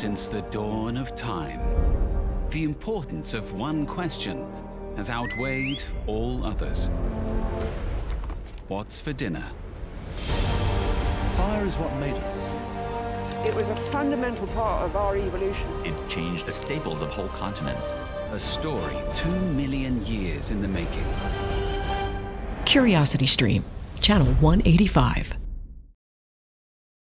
since the dawn of time, the importance of one question has outweighed all others. What's for dinner? Fire is what made us. It was a fundamental part of our evolution. It changed the staples of whole continents. A story two million years in the making. Curiosity Stream, Channel 185.